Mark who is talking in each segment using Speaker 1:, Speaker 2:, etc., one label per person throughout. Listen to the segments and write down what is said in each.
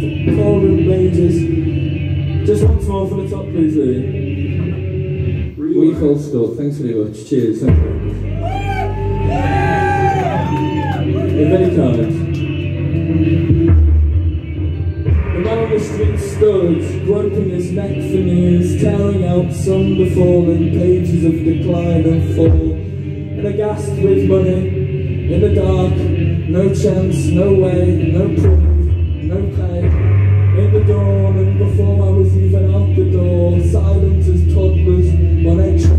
Speaker 1: Four Corbin Rangers. Just once more for the top, please, Louis.
Speaker 2: We full stop. Thanks very much. Cheers. Thank you.
Speaker 1: You're very kind. The man on the street stood, groping his neck for news, tearing out some befallen pages of decline and fall, and aghast with money, in the dark, no chance, no way, no promise no pain In the dawn and before I was even out the door, silence as toddlers, i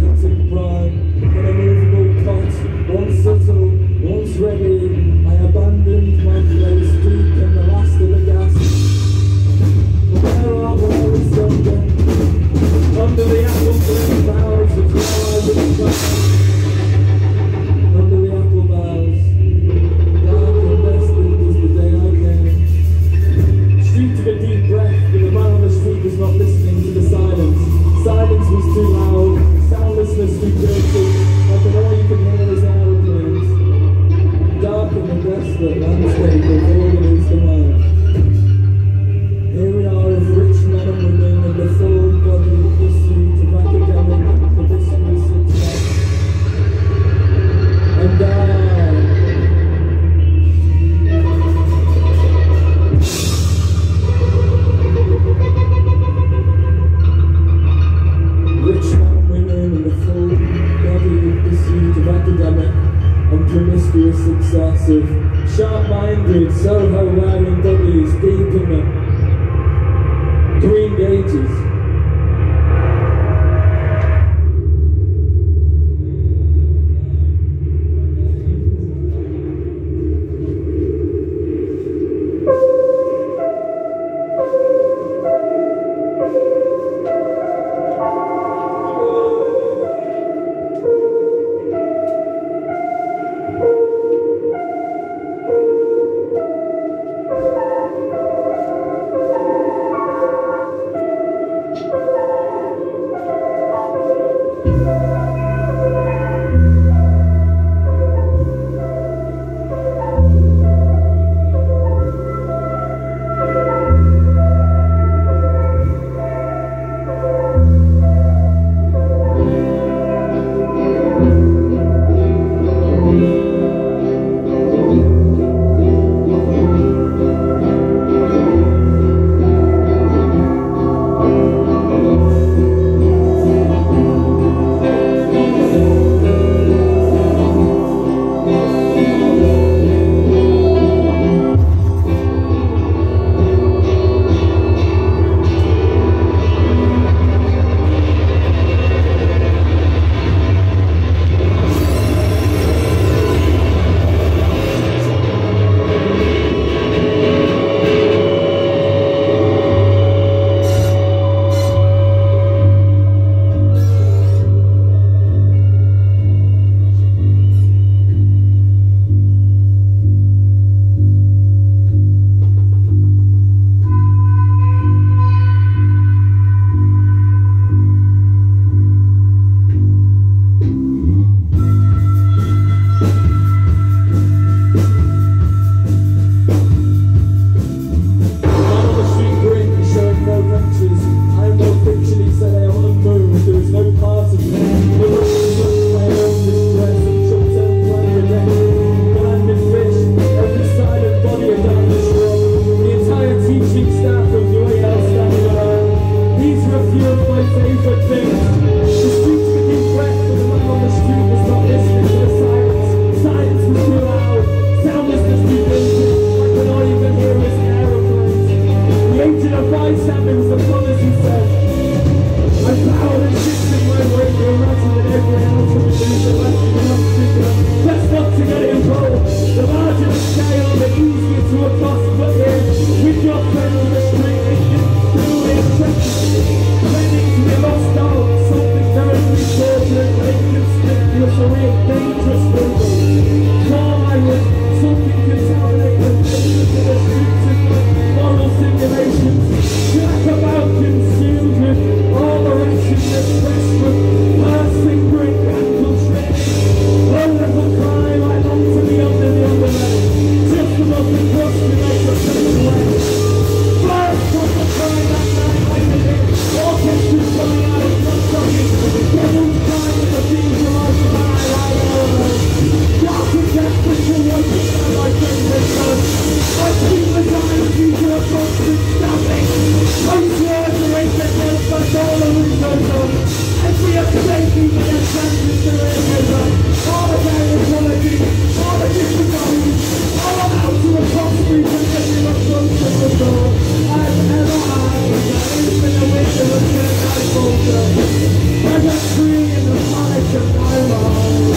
Speaker 1: Thank you. sharp-minded, so hard-wired I got free in the punish of my love.